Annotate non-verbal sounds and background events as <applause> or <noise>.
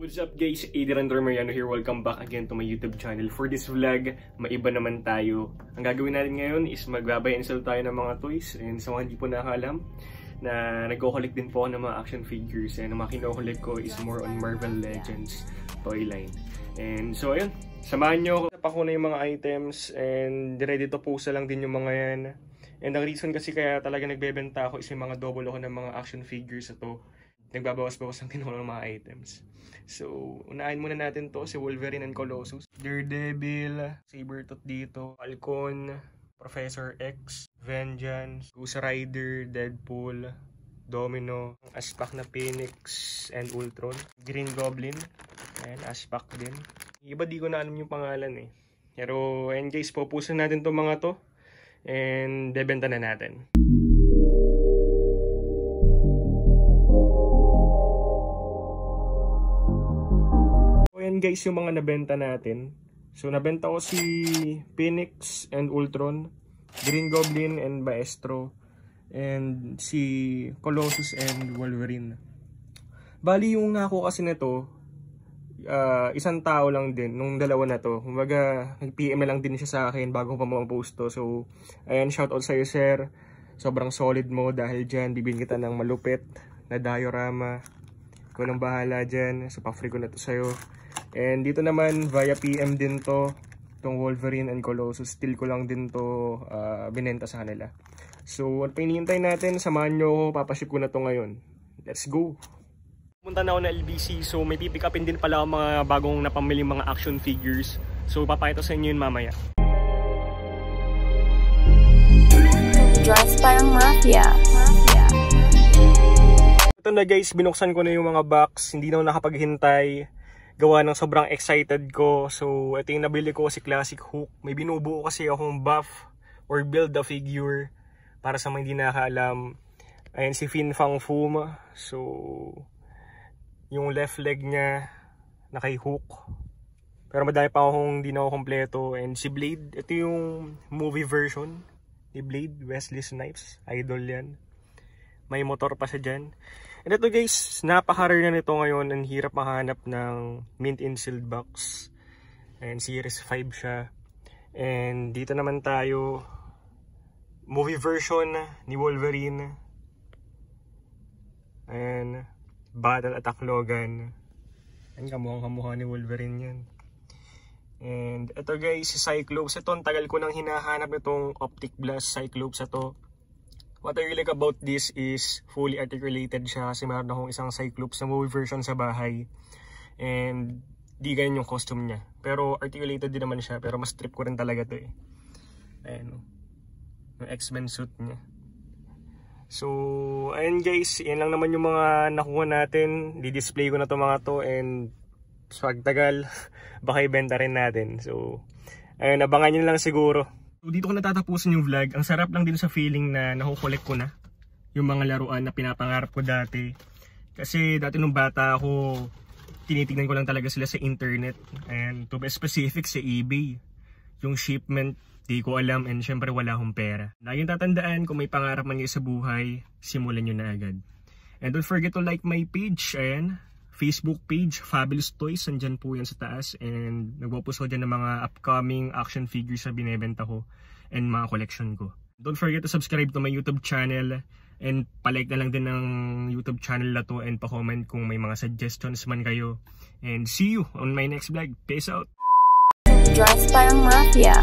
What's up guys? Adrian Dormariano here. Welcome back again to my YouTube channel. For this vlog, maiba naman tayo. Ang gagawin natin ngayon is magbabay install tayo ng mga toys. And sa mga hindi po nakakalam, na nagko-collect din po ako ng mga action figures. And ang mga kino-collect ko is more on Marvel Legends toy line. And so ayun, samahan nyo ako. Tapa ko na yung mga items and ready to post lang din yung mga yan. And ang reason kasi kaya talaga nagbebenta ako is yung mga double ako ng mga action figures na to nagbabawas-bawas ng tinulong <laughs> ng mga items. So, unahin muna natin to, si Wolverine and Colossus. Daredevil, Sabertooth dito, Falcon, Professor X, Vengeance, Ghost Rider, Deadpool, Domino, Aspak na Phoenix, and Ultron. Green Goblin, and Aspak din. Iba di ko na alam yung pangalan eh. Pero, and guys, pupusan natin to mga to. And, debenta na natin. Guys yung mga nabenta natin. So nabenta ko si Phoenix and Ultron, Green Goblin and Maestro, and si Colossus and Wolverine. Bali yung nako kasi nito, uh, isang tao lang din nung dalawa na to. Kumbaga nag-PM lang din siya sa akin bago pa ma-post to. So ayan shoutout sa iyo sir. Sobrang solid mo dahil dyan bibigyan kita ng malupit na diorama. Ikaw nang bahala dyan. So pa-free ko na to sa'yo. And dito naman via PM din to tong Wolverine and Colossus. Still ko lang din to uh, binenta sa kanila. So ano pa hinihintay natin? Samahan nyo ako. Papaship ko na to ngayon. Let's go! Pumunta na ako na LBC. So may pipick upin din pala ako mga bagong napamili mga action figures. So papakita sa inyo yun mamaya. Dress mafia. Mafia. Ito na guys, binuksan ko na yung mga box. Hindi na ako nakapaghintay gawa ng sobrang excited ko. So, ito yung nabili ko si Classic Hook. May binubuo kasi akong buff or build a figure para sa mga hindi nakakaalam. Ayan si Fin Fang Foom. So, yung left leg niya nakay hook. Pero madami pa akong hindi na ako kompleto. And si Blade, ito yung movie version ni Blade, Wesley Snipes. Idol yan. May motor pa siya dyan. And ito guys, napaka-rare na nito ngayon. Ang hirap makahanap ng mint in sealed box. And series 5 siya. And dito naman tayo, movie version ni Wolverine. And Battle Attack Logan. Yan, kamukhang kamukha ni Wolverine yan. And ito guys, si Cyclops. Ito, ang tagal ko nang hinahanap nitong Optic Blast Cyclops. Ito, what I really like about this is fully articulated siya kasi meron akong isang Cyclops na movie version sa bahay. And di ganyan yung costume niya. Pero articulated din naman siya. Pero mas trip ko rin talaga to eh. Ayan. Yung X-Men suit niya. So, ayun guys, yan lang naman yung mga nakuha natin. Di-display ko na to mga to and so pagtagal, <laughs> baka ibenta rin natin. So, ayun, abangan nyo lang siguro. So, dito ko natatapusin yung vlog. Ang sarap lang din sa feeling na nakukolek ko na yung mga laruan na pinapangarap ko dati. Kasi dati nung bata ako, tinitignan ko lang talaga sila sa internet. And to be specific, sa eBay. Yung shipment, di ko alam and syempre wala akong pera. Laging tatandaan kung may pangarap man kayo sa buhay, simulan nyo na agad. And don't forget to like my page. Ayan, Facebook page, Fabulous Toys. Andyan po yan sa taas. And nagpo-post ko dyan ng mga upcoming action figures na binebenta ko and mga collection ko. Don't forget to subscribe to my YouTube channel. And palike na lang din ng YouTube channel na to and pa-comment kung may mga suggestions man kayo. And see you on my next vlog. Peace out! Dress parang mafia.